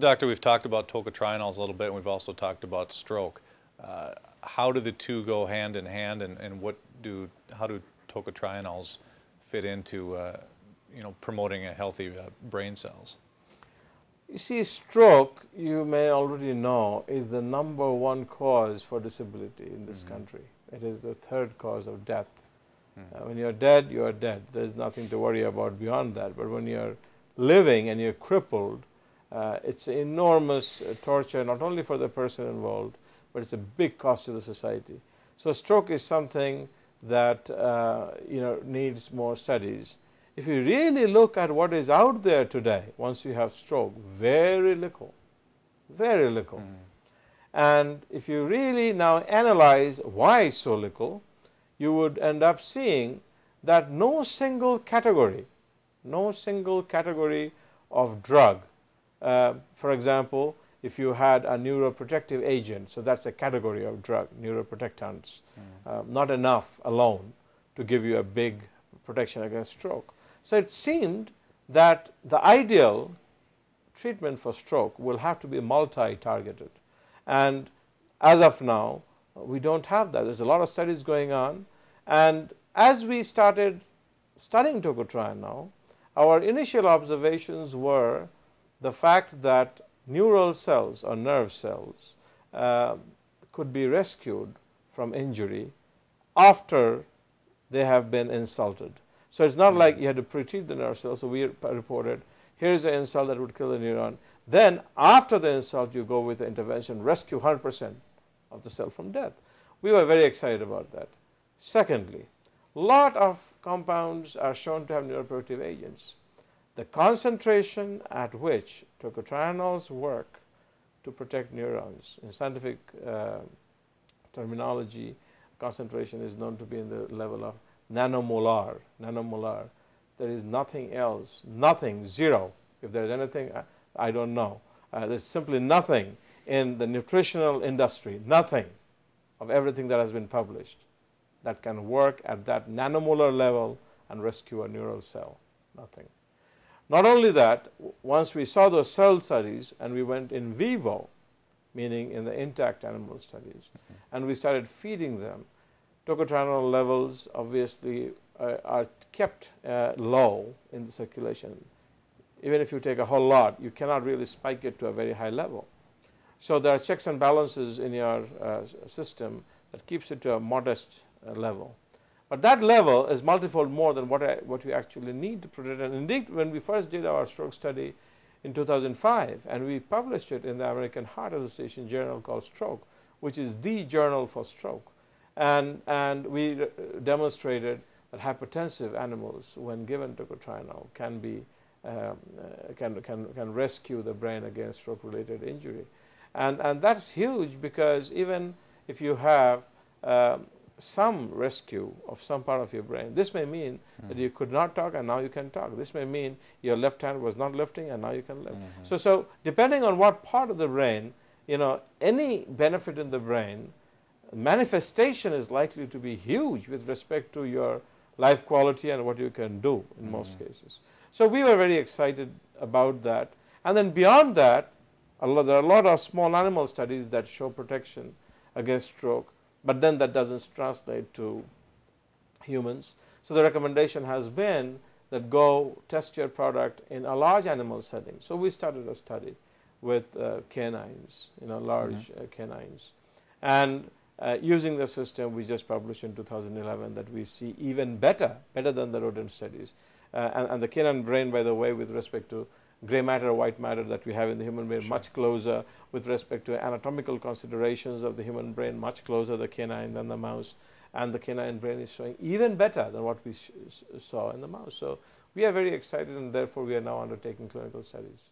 Doctor, we've talked about tocotrienols a little bit, and we've also talked about stroke. Uh, how do the two go hand in hand, and, and what do how do tocotrienols fit into uh, you know promoting a healthy uh, brain cells? You see, stroke, you may already know, is the number one cause for disability in this mm -hmm. country. It is the third cause of death. Mm -hmm. when you're dead, you are dead. There's nothing to worry about beyond that. But when you're living and you're crippled, it's enormous uh, torture, not only for the person involved, but it's a big cost to the society. So stroke is something that uh, you know needs more studies. If you really look at what is out there today, once you have stroke, very little, very little. Mm. And if you really now analyze why so little, you would end up seeing that no single category, no single category of drug uh, for example, if you had a neuroprotective agent, so that's a category of drug, neuroprotectants, mm. uh, not enough alone to give you a big protection against stroke. So it seemed that the ideal treatment for stroke will have to be multi-targeted. And as of now, we don't have that. There's a lot of studies going on. And as we started studying tocotrienol, our initial observations were the fact that neural cells or nerve cells uh, could be rescued from injury after they have been insulted. So it's not like you had to pre-treat the nerve cells. So we reported, here's an insult that would kill the neuron. Then after the insult, you go with the intervention, rescue 100% of the cell from death. We were very excited about that. Secondly, a lot of compounds are shown to have neuroprotective agents the concentration at which tocotrienols work to protect neurons. In scientific uh, terminology, concentration is known to be in the level of nanomolar. Nanomolar. There is nothing else, nothing, zero. If there is anything, I, I don't know. Uh, there's simply nothing in the nutritional industry, nothing of everything that has been published that can work at that nanomolar level and rescue a neural cell. Nothing. Not only that, once we saw those cell studies and we went in vivo, meaning in the intact animal studies, mm -hmm. and we started feeding them, tocotrienol levels obviously uh, are kept uh, low in the circulation. Even if you take a whole lot, you cannot really spike it to a very high level. So there are checks and balances in your uh, system that keeps it to a modest uh, level. But that level is multifold more than what, I, what we actually need to predict. And indeed, when we first did our stroke study in 2005, and we published it in the American Heart Association journal called Stroke, which is the journal for stroke. And, and we demonstrated that hypertensive animals, when given tocotrienol, can be um, uh, can, can, can rescue the brain against stroke-related injury. And, and that's huge because even if you have um, some rescue of some part of your brain. This may mean mm. that you could not talk and now you can talk. This may mean your left hand was not lifting and now you can lift. Mm -hmm. So, so depending on what part of the brain, you know, any benefit in the brain, manifestation is likely to be huge with respect to your life quality and what you can do in mm. most cases. So we were very excited about that. And then beyond that, lot, there are a lot of small animal studies that show protection against stroke but then that doesn't translate to humans. So the recommendation has been that go test your product in a large animal setting. So we started a study with uh, canines, you know, large mm -hmm. uh, canines. And uh, using the system, we just published in 2011 that we see even better, better than the rodent studies. Uh, and, and the canine brain, by the way, with respect to gray matter, white matter that we have in the human brain, sure. much closer with respect to anatomical considerations of the human brain, much closer the canine than the mouse. And the canine brain is showing even better than what we saw in the mouse. So we are very excited and therefore we are now undertaking clinical studies.